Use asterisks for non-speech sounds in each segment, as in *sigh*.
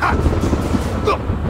は *laughs* っ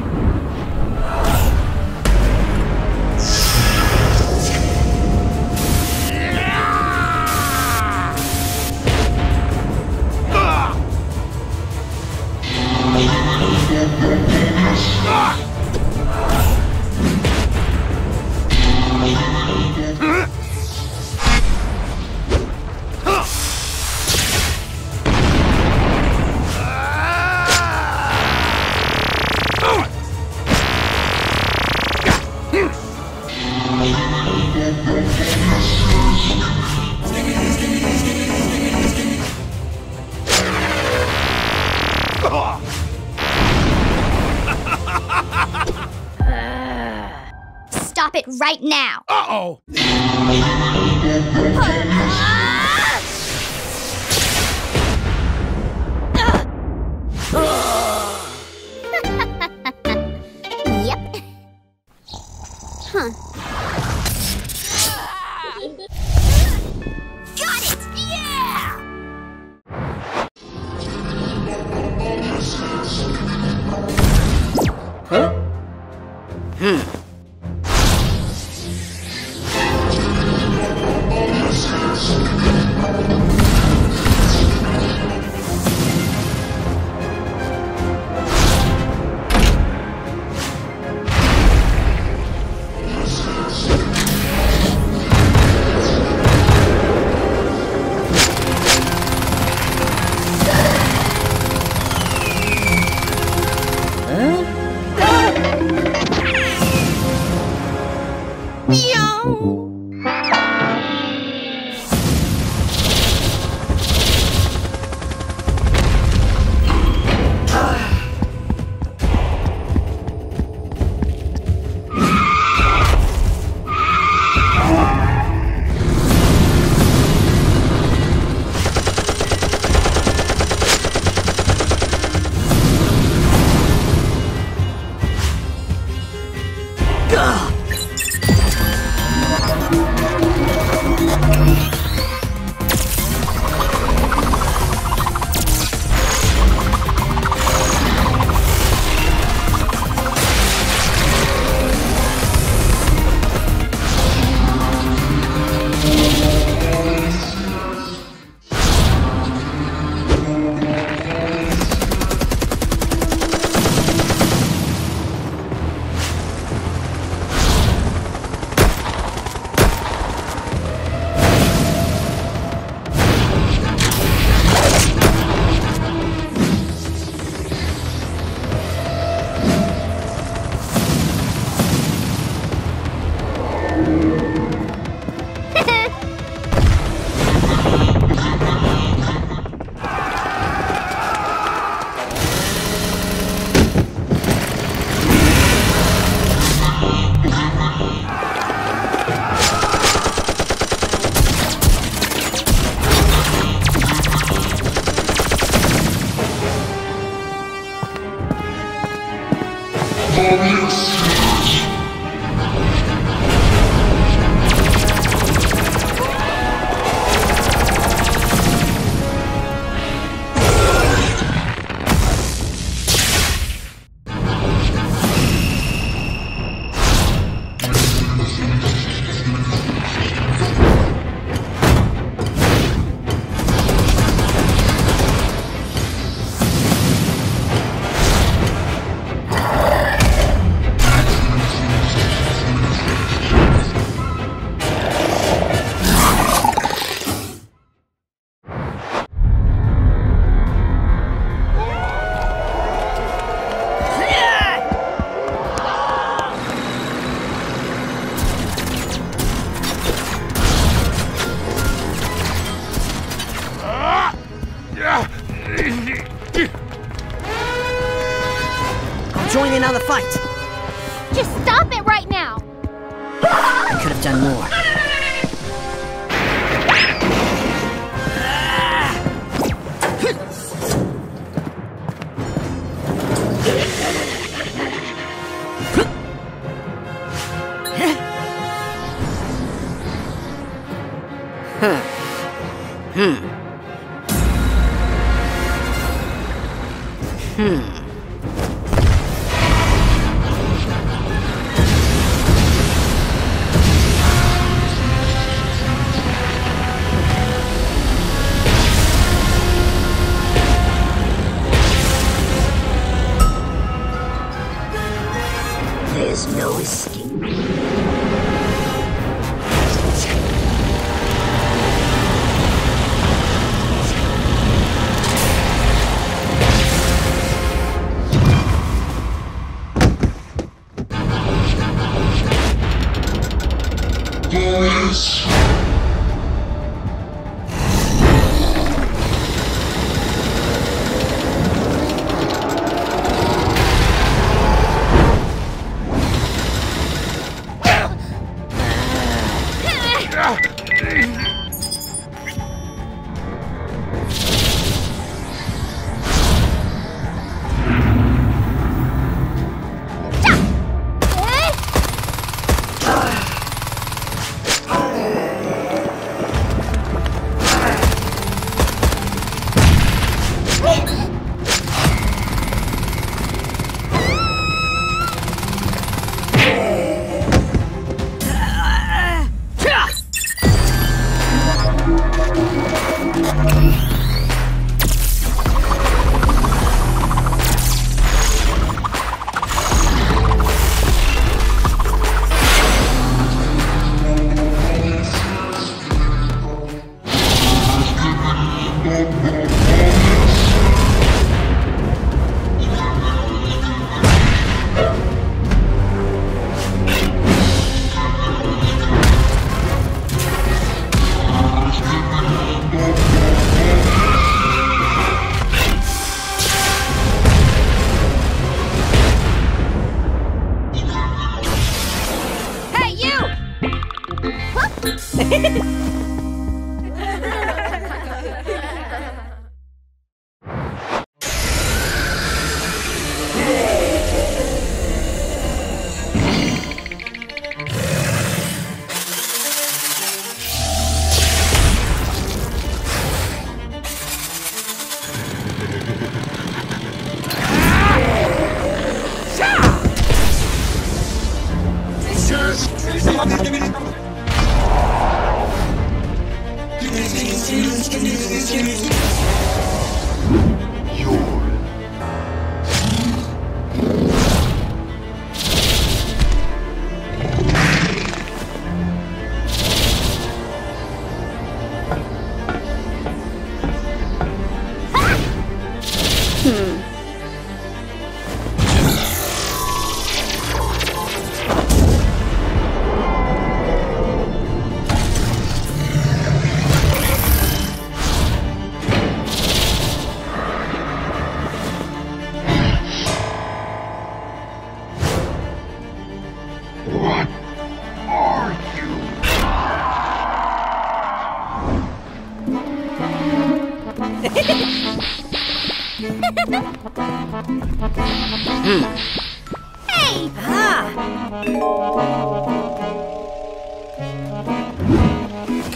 What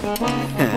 Hey!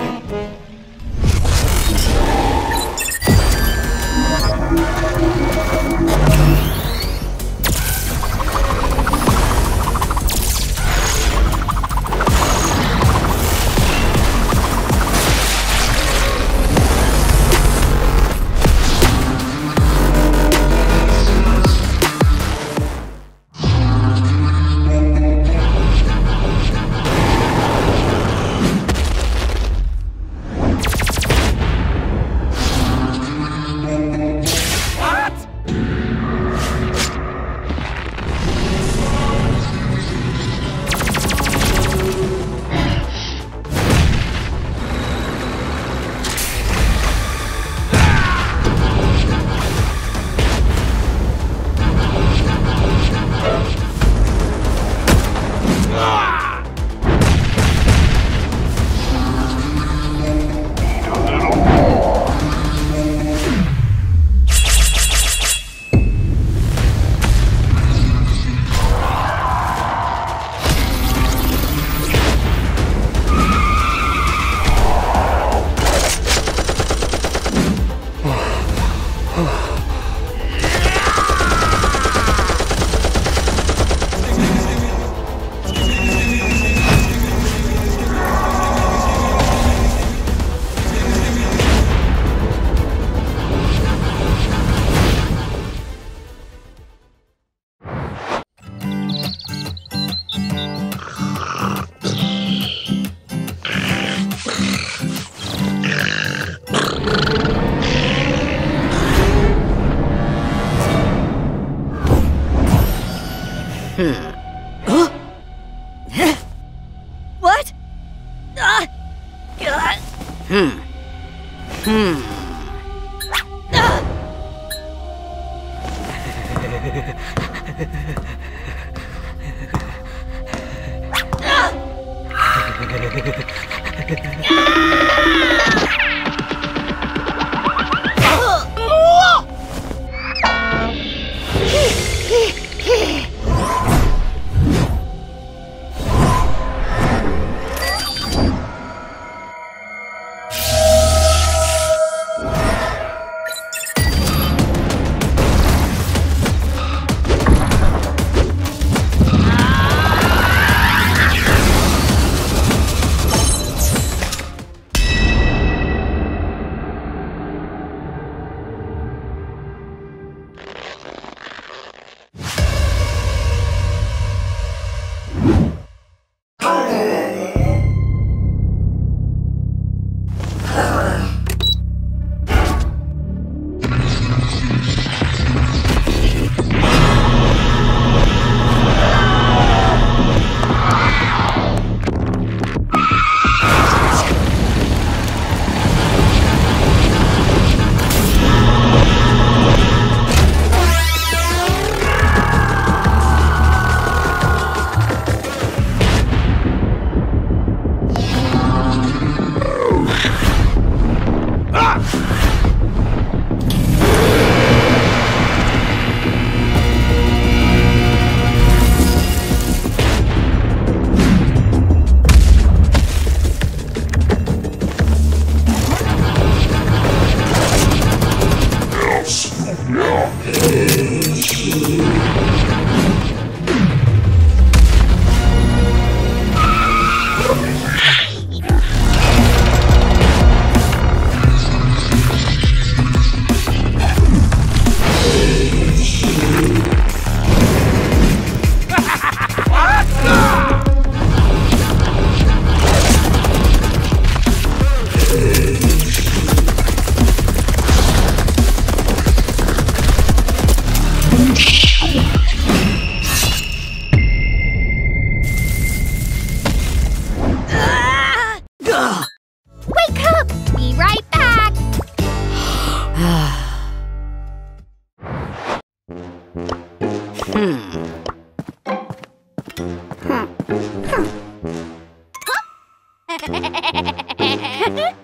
What?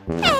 Hey!